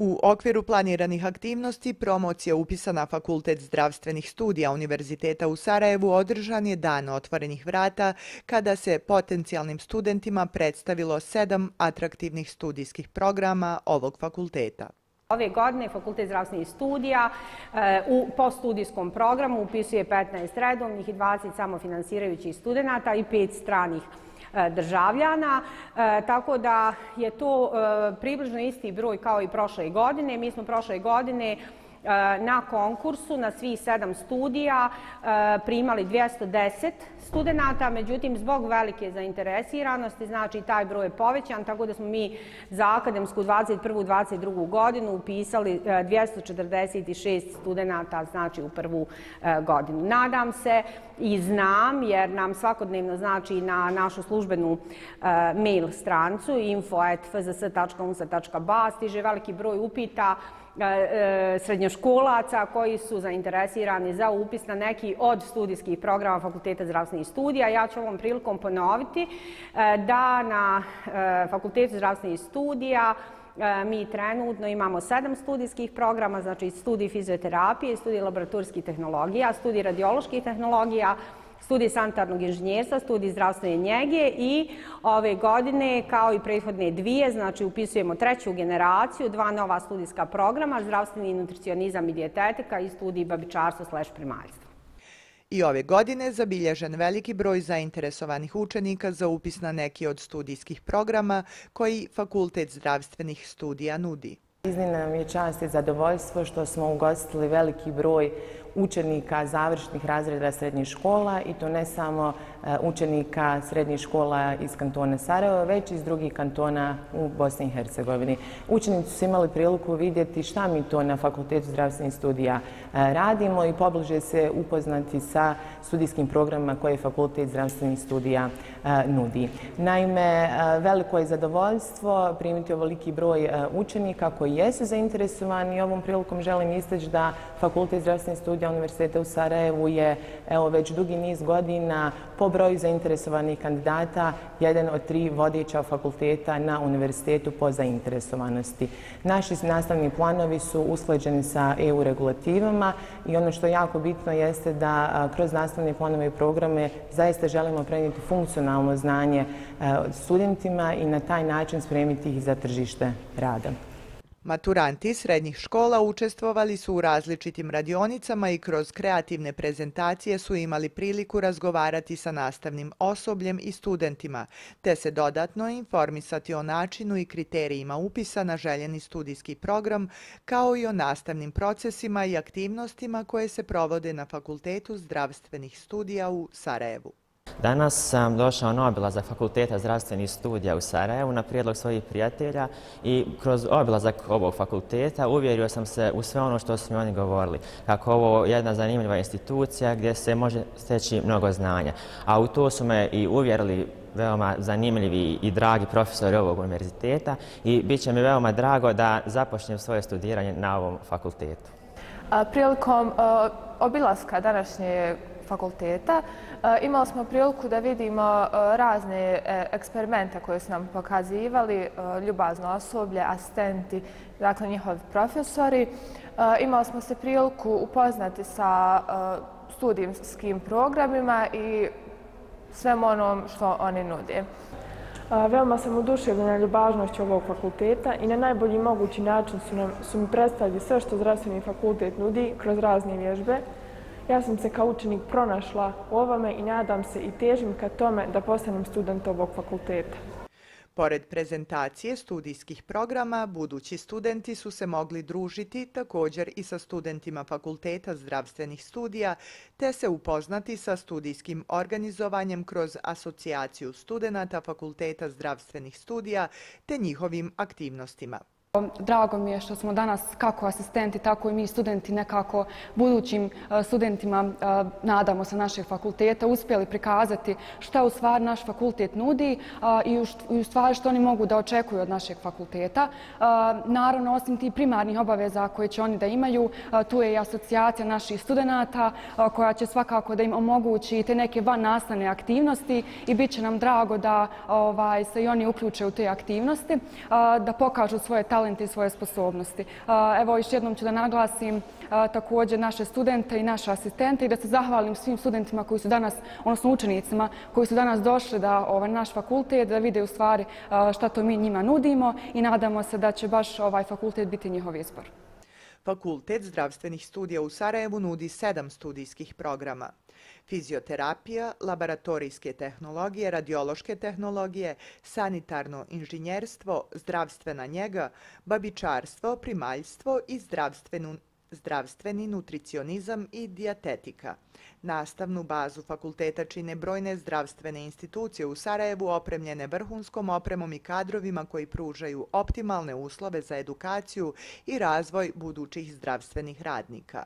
U okviru planiranih aktivnosti promocija upisa na Fakultet zdravstvenih studija Univerziteta u Sarajevu održan je dan otvorenih vrata kada se potencijalnim studentima predstavilo sedam atraktivnih studijskih programa ovog fakulteta. Ove godine Fakultet zdravstvenih studija eh, u postudijskom programu upisuje 15 redovnih i 20 samofinansirajućih studenta i 5 stranih eh, državljana, eh, tako da je to približno isti broj kao i prošle godine. Mi smo prošle godine na konkursu na svih sedam studija primali 210 studenta, međutim, zbog velike zainteresiranosti, znači taj broj je povećan, tako da smo mi za akademsku 21. 22. godinu upisali 246 studenta, znači u prvu godinu. Nadam se i znam, jer nam svakodnevno znači na našu službenu mail strancu info.fzs.unsa.ba stiže veliki broj upita E, srednjoškolaca koji su zainteresirani za upis na neki od studijskih programa Fakulteta zdravstvenih studija. Ja ću ovom prilikom ponoviti e, da na e, Fakultetu zdravstvenih studija mi trenutno imamo sedam studijskih programa, znači studij fizioterapije, studij laboratorijskih tehnologija, studij radioloških tehnologija, studij sanitarnog inženjerstva, studij zdravstvene njege i ove godine, kao i prethodne dvije, znači upisujemo treću generaciju, dva nova studijska programa, zdravstveni nutricionizam i dijetetika i studij babičarstva slash primaljstva. I ove godine zabilježen veliki broj zainteresovanih učenika za upis na neki od studijskih programa koji Fakultet zdravstvenih studija nudi. Iznimna nam je čast i zadovoljstvo što smo ugostili veliki broj učenika završnih razreda srednjih škola i to ne samo e, učenika srednjih škola iz kantona Sarajeva, već i iz drugih kantona u Bosni i Hercegovini. Učenici su imali priliku vidjeti šta mi to na Fakultetu zdravstvenih studija e, radimo i pobliže se upoznati sa studijskim programima koje Fakultet zdravstvenih studija e, nudi. Naime, veliko je zadovoljstvo primiti ovoliki broj učenika koji jesu zainteresovani ovom prilikom želim isteći da Fakultet zdravstvenih studija Univerziteta u Sarajevu je evo, već dugi niz godina po broju zainteresovanih kandidata jedan od tri vodiča fakulteta na univerzitetu po zainteresovanosti. Naši nastavni planovi su usklađeni sa EU regulativama i ono što je jako bitno jeste da kroz nastavne planove i programe zaista želimo prenijeti funkcionalno znanje studentima i na taj način spremiti ih za tržište rada. Maturanti srednjih škola učestvovali su u različitim radionicama i kroz kreativne prezentacije su imali priliku razgovarati sa nastavnim osobljem i studentima, te se dodatno informisati o načinu i kriterijima upisa na željeni studijski program, kao i o nastavnim procesima i aktivnostima koje se provode na Fakultetu zdravstvenih studija u Sarajevu. Danas sam došao na obilazak Fakulteta zdravstvenih studija u Sarajevu na prijedlog svojih prijatelja i kroz obilazak ovog fakulteta uvjerio sam se u sve ono što su mi oni govorili. Kako ovo je jedna zanimljiva institucija gdje se može steći mnogo znanja. A u to su me i uvjerili veoma zanimljivi i dragi profesori ovog univerziteta i bit će mi veoma drago da započnem svoje studiranje na ovom fakultetu. Prilikom obilaska današnje fakulteta. E, imali smo priliku da vidimo e, razne e, eksperimente koje su nam pokazivali, ljubazno osoblje, asistenti, dakle njihovi profesori. Imali smo se priliku upoznati sa studijskim programima i svem onom što oni nude. Veoma sam oduševljena ljubažnošću ovog fakulteta i na najbolji mogući način su mi predstavili sve što zdravstveni fakultet nudi kroz razne vježbe. Ja sam se kao učenik pronašla u ovome i nadam se i težim ka tome da postanem student ovog fakulteta. Pored prezentacije studijskih programa, budući studenti su se mogli družiti također i sa studentima Fakulteta zdravstvenih studija, te se upoznati sa studijskim organizovanjem kroz asocijaciju studenta Fakulteta zdravstvenih studija te njihovim aktivnostima. Drago mi je što smo danas kako asistenti, tako i mi studenti nekako budućim e, studentima e, nadamo sa našeg fakulteta uspjeli prikazati šta u stvari naš fakultet nudi e, i u stvari što oni mogu da očekuju od našeg fakulteta. Naravno, osim ti primarnih obaveza koje će oni da imaju, tu je i asocijacija naših studenta koja će svakako da im omogući te neke van nastavne aktivnosti i bit će nam drago da ovaj, se i oni uključe u te aktivnosti, da pokažu svoje talente talente i svoje sposobnosti. Evo, još jednom ću da naglasim također naše studente i naše asistente i da se zahvalim svim studentima koji su danas, odnosno učenicima, koji su danas došli da ovaj naš fakultet, da vide u stvari šta to mi njima nudimo i nadamo se da će baš ovaj fakultet biti njihov izbor. Fakultet zdravstvenih studija u Sarajevu nudi sedam studijskih programa. Fizioterapija, laboratorijske tehnologije, radiološke tehnologije, sanitarno inženjerstvo, zdravstvena njega, babičarstvo, primaljstvo i zdravstvenu zdravstveni nutricionizam i dijatetika. Nastavnu bazu fakulteta čine brojne zdravstvene institucije u Sarajevu opremljene vrhunskom opremom i kadrovima koji pružaju optimalne uslove za edukaciju i razvoj budućih zdravstvenih radnika.